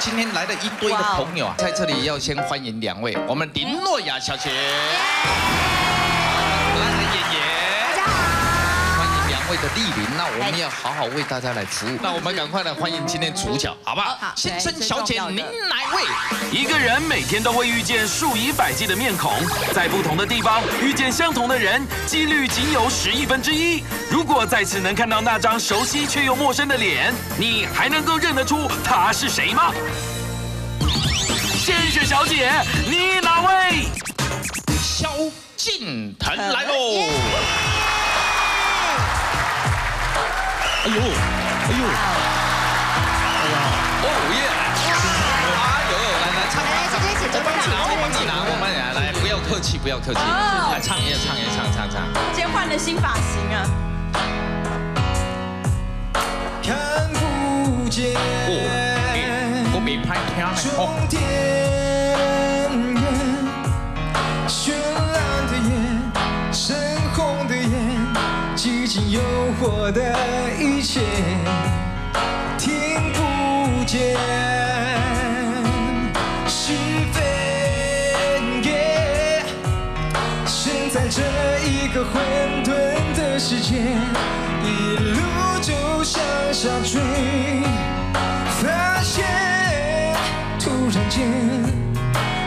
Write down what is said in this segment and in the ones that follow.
今天来了一堆的朋友啊，在这里要先欢迎两位，我们林诺亚小姐，位的莅临，那我们要好好为大家来服务，那我们赶快来欢迎今天主角，好不好？先生小姐，您哪位？一个人每天都会遇见数以百计的面孔，在不同的地方遇见相同的人，几率仅有十亿分之一。如果再次能看到那张熟悉却又陌生的脸，你还能够认得出他是谁吗？先生小姐，你哪位？萧敬腾来喽！哎呦，哎呦，哎呀，哦耶！哎呦，来来唱，来姐姐姐姐我帮你拿，我帮你拿，我帮你拿，来，不要客气，不要客气，来唱一唱一唱唱唱。今天换了新发型啊！看不见哦，我没拍片呢。终点远，绚烂的眼，深红的眼，激情诱惑的这一个混沌的世界，一路就向下坠，发现突然间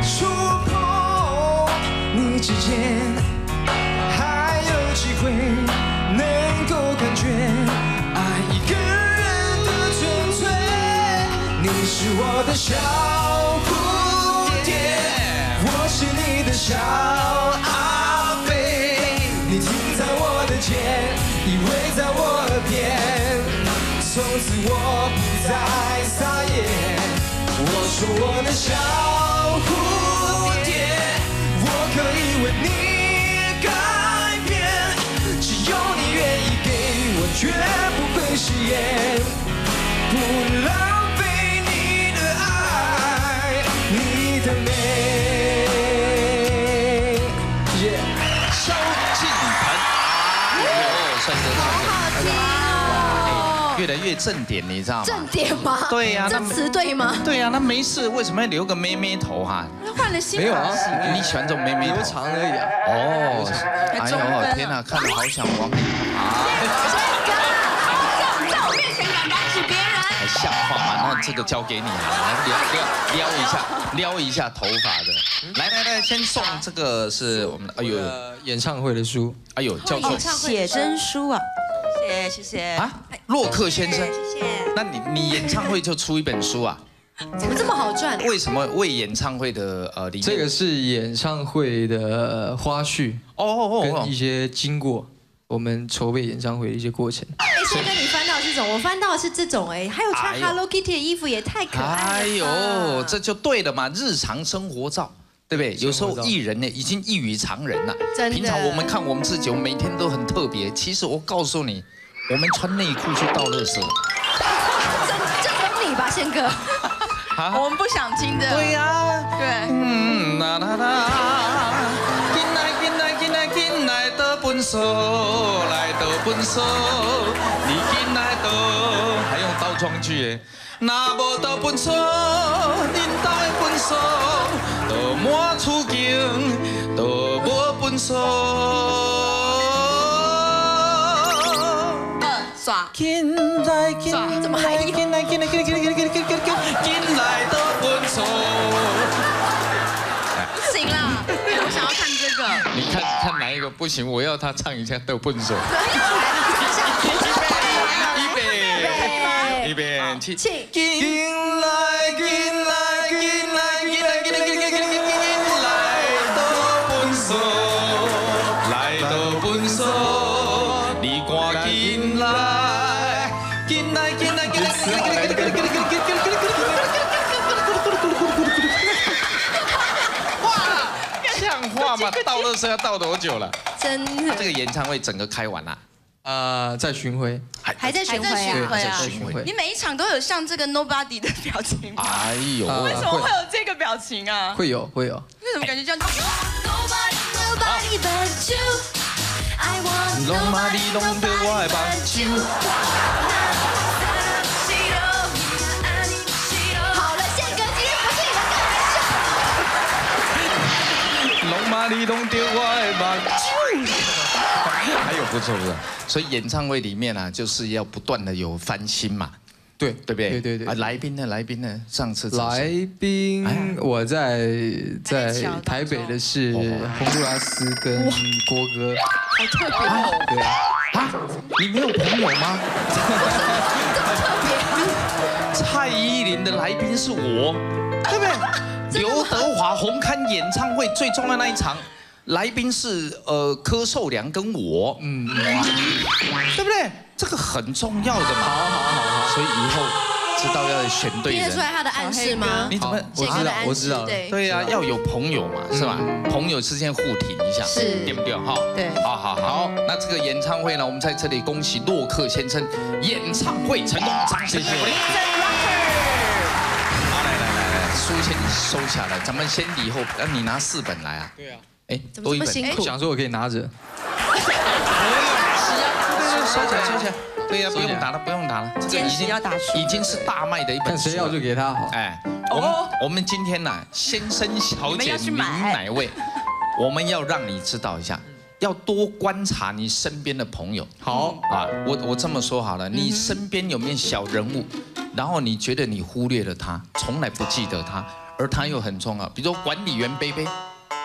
触碰你指尖，还有机会能够感觉爱一个人的纯粹。你是我的小蝴蝶，我是你的小从此我不再撒野。我说我的小越来越正点，你知道吗？正点吗？对呀那这词对吗？对呀，那没事，为什么要留个妹妹头哈？换了新没有啊发型，你喜欢这种妹妹头留？长而已啊。哦，哎呦天哪，看了好想往里在我面前敢打起别人，还像话吗？那这个交给你了，来撩撩撩一下，撩一下头发的。来来来，先送这个是我们的，哎呦呃，演唱会的书，哎呦，叫做写真书啊！谢谢谢谢啊，洛克先生。谢谢。那你你演唱会就出一本书啊？怎么这么好赚？为什么为演唱会的呃理念？这个是演唱会的呃花絮，哦哦哦跟一些经过，我们筹备演唱会的一些过程。哎，先跟你翻到是这种，我翻到的是这种哎，还有穿 Hello Kitty 的衣服也太可爱了吧。哎呦，这就对了嘛，日常生活照。对不对？有时候艺人呢已经异于常人了。真的平常我们看我们自己，我们每天都很特别。其实我告诉你，我们穿内裤去倒垃圾。这这懂你吧，宪哥？啊？我们不想听的。对呀、对，嗯。啦啦啦，进来进来进来进来倒本数，来倒本数，你进来倒，还用倒装句耶？那无倒本数，恁兜的本数，倒满厝境，倒无本数。进来，进来，怎么还？进来，进来，进来，进来，进来，进来，进来，进来，进来。不行啦，我想要看这个。你看看哪一个不行？我要他唱一下的笨手。一边去，进来，进来，进来，进来，进来，进来，进来，进来，进来，都分手，来，你赶紧来。像话嘛，倒垃圾要倒多久了？真的，这个演唱会整个开完了，呃，在巡回，还还在巡回啊，在巡回。你每一场都有像这个 nobody 的表情吗？哎呦，为什么会有这个表情啊？会有，会有。为什么感觉像 nobody nobody but you？I want nobody nobody but you。挥动着我的目睭。还有不错不错，所以演唱会里面啊，就是要不断的有翻新嘛，对对不对？对对对啊，来宾呢？来宾呢？上次找来宾哎，我在在台北的是哦洪都拉斯跟郭哥，好特别哦，对啊，啊，你没有朋友吗？蔡依林的来宾是我，对不对？刘德华红磡演唱会最重要那一场，来宾是呃柯受良跟我，嗯，对不对？这个很重要的嘛。好好好好，所以以后知道要选对听得出来人。他的暗示吗？你怎么？我知道我知道对对呀、要有朋友嘛，是吧？朋友之间互挺一下，是对不对？哈，对好好好。那这个演唱会呢，我们在这里恭喜洛克先生演唱会成功，掌声鼓励。书先收下来，咱们先礼后，那你拿四本来啊？对啊，哎，多一本。想说我可以拿着，收起来，收起来。对呀，收起来不用打了，不用打了。这个坚已经持要打书已经是大卖的一本书谁要就给他好。哎，我们我们今天呢，先生小姐您哪位？我们要让你知道一下，要多观察你身边的朋友。好，啊，我我这么说好了，你身边有没有小人物，然后你觉得你忽略了他，从来不记得他，而他又很重要，比如说管理员贝贝，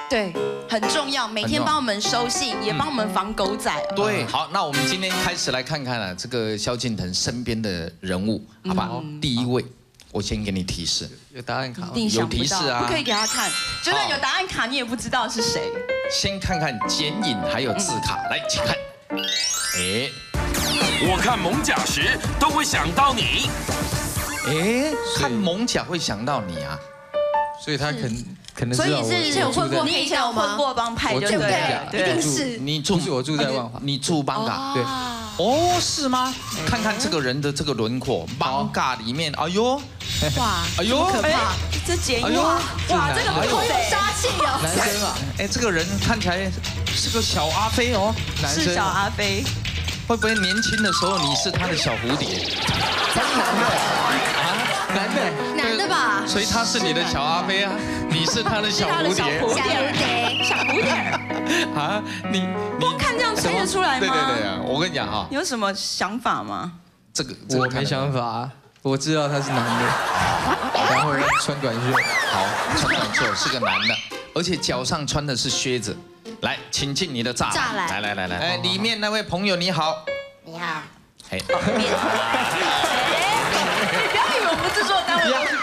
对，很重要，每天帮我们收信，也帮我们防狗仔。对，好，那我们今天开始来看看啊，这个萧敬腾身边的人物，好吧？第一位，我先给你提示，有答案卡有提示啊。不可以给他看，就算有答案卡，你也不知道是谁。先看看剪影还有字卡，来，请看，哎我看蒙甲时都会想到你。哎，看蒙甲会想到你啊，所以他可能可能所以知道我是我住在你以前有混过帮派，就对不对？一定是。你住是我住在万华。你住邦嘎。对，哦，是吗？看看这个人的这个轮廓，邦嘎里面，哎呦，哇，哎呦，哎，这剪影，哇哇，这个好有？杀气哦！男生啊，哎，这个人看起来是个小阿飞哦，男生是小阿飞，会不会年轻的时候你是他的小蝴蝶？男的，男的。吧？所以他是你的小阿飞啊，你是他的小蝴蝶？小蝴蝶，小蝴蝶，啊，你你光看这样猜得出来对吗？对对啊，我跟你讲哈，你有什么想法吗？这个我没想法啊，我知道他是男的，然后穿短袖，好，穿短袖是个男的，而且脚上穿的是靴子。来，请进你的栅栅栏。来来来来，哎，里面那位朋友你好，你好，哎，哎，你不要以为我们制作单位